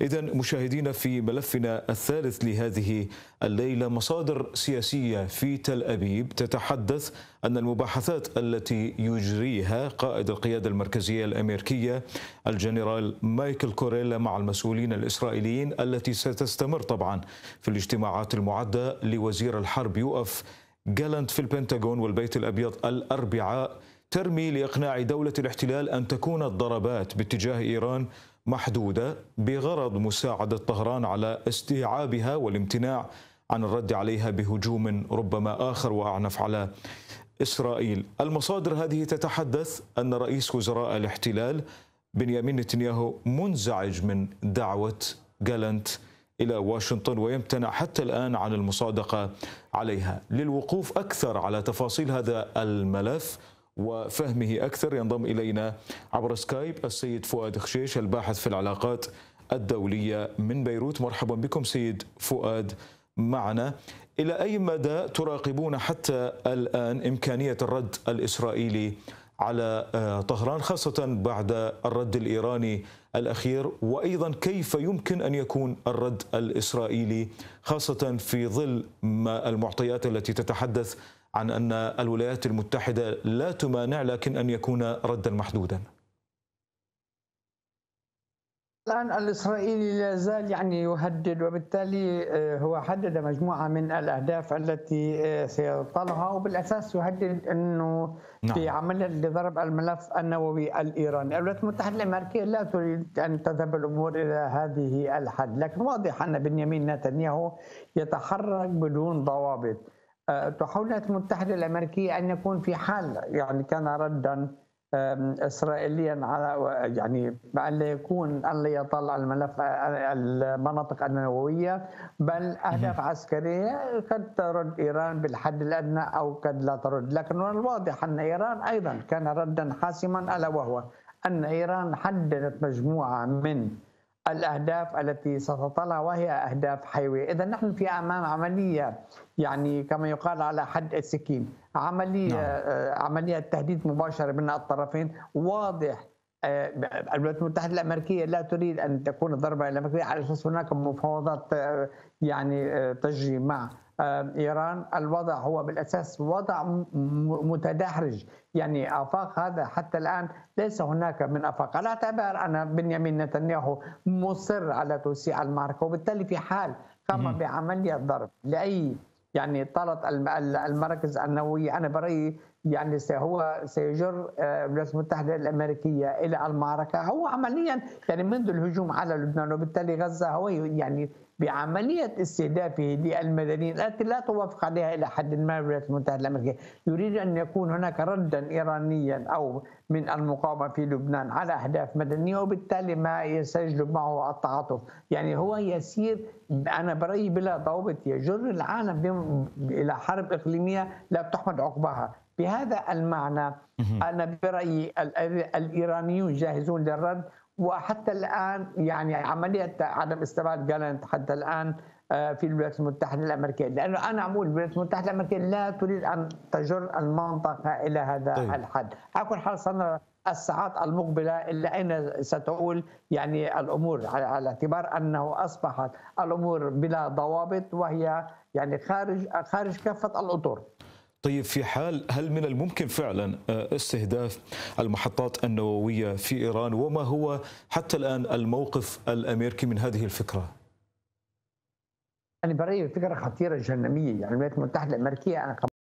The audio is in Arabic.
إذا مشاهدينا في ملفنا الثالث لهذه الليلة مصادر سياسية في تل أبيب تتحدث أن المباحثات التي يجريها قائد القيادة المركزية الأمريكية الجنرال مايكل كوريلا مع المسؤولين الإسرائيليين التي ستستمر طبعا في الاجتماعات المعدة لوزير الحرب يوقف جالنت في البنتاغون والبيت الأبيض الأربعاء ترمي لإقناع دولة الاحتلال أن تكون الضربات باتجاه إيران محدودة بغرض مساعدة طهران على استيعابها والامتناع عن الرد عليها بهجوم ربما آخر وأعنف على إسرائيل. المصادر هذه تتحدث أن رئيس وزراء الاحتلال بنيامين نتنياهو منزعج من دعوة جالنت إلى واشنطن ويمتنع حتى الآن عن المصادقة عليها. للوقوف أكثر على تفاصيل هذا الملف وفهمه أكثر ينضم إلينا عبر سكايب السيد فؤاد خشيش الباحث في العلاقات الدولية من بيروت. مرحبا بكم سيد فؤاد معنا. إلى أي مدى تراقبون حتى الآن إمكانية الرد الإسرائيلي على طهران خاصة بعد الرد الإيراني الأخير؟ وأيضا كيف يمكن أن يكون الرد الإسرائيلي خاصة في ظل ما المعطيات التي تتحدث عن أن الولايات المتحدة لا تمانع لكن أن يكون ردا محدودا. الآن الإسرائيلي لا زال يعني يهدد وبالتالي هو حدد مجموعة من الأهداف التي سيطالها وبالأساس يهدد أنه نعم. في عملية لضرب الملف النووي الإيراني. الولايات المتحدة الأمريكية لا تريد أن تذهب الأمور إلى هذه الحد لكن واضح أن بنيامين نتنياهو يتحرك بدون ضوابط. تحاول الولايات المتحدة الأمريكية أن يكون في حال يعني كان ردا اسرائيليا على يعني بأن لا يكون أن لا يطلع الملف المناطق النووية بل أهداف عسكرية قد ترد إيران بالحد الأدنى أو قد لا ترد. لكن من الواضح أن إيران أيضا كان ردا حاسما ألا وهو أن إيران حددت مجموعة من الأهداف التي ستطلع وهي أهداف حيوية، إذا نحن في أمام عملية يعني كما يقال على حد السكين، عملية نعم. عملية تهديد مباشر بين الطرفين، واضح الولايات المتحدة الأمريكية لا تريد أن تكون الضربة الأمريكية على أساس هناك مفاوضات يعني تجري مع. إيران الوضع هو بالأساس وضع متدحرج يعني آفاق هذا حتى الآن ليس هناك من آفاق. على اعتبار أن بنيامين نتنياهو مصر على توسيع المعركة وبالتالي في حال قام بعملية ضرب لأي يعني طالت المراكز النووية. أنا برأيي يعني هو سيجر الولايات المتحدة الأمريكية إلى المعركة. هو عمليا يعني منذ الهجوم على لبنان وبالتالي غزة هو يعني بعملية استهدافه للمدنيين التي لا توافق عليها إلى حد ما الولايات المتحدة الأمريكية، يريد أن يكون هناك ردا ايرانيا أو من المقاومة في لبنان على أهداف مدنية وبالتالي ما سيجلب معه التعاطف، يعني هو يسير أنا برأيي بلا ضوابط يجر العالم إلى حرب إقليمية لا تحمد عقباها، بهذا المعنى. أنا برأيي الإيرانيون جاهزون للرد وحتى الآن يعني عملية عدم استبعاد جالنت حتى الآن في الولايات المتحدة الأمريكية. لأنه أنا أقول الولايات المتحدة الأمريكية لا تريد أن تجر المنطقة إلى هذا طيب. الحد. على كل حال سنرى الساعات المقبلة إلى أين ستؤول يعني الأمور على اعتبار أنه أصبحت الأمور بلا ضوابط وهي يعني خارج خارج كافة الأطر. طيب في حال هل من الممكن فعلا استهداف المحطات النووية في إيران وما هو حتى الآن الموقف الأمريكي من هذه الفكرة؟ أنا برأيي فكرة خطيرة جهنمية يعني الولايات المتحدة الأمريكية أنا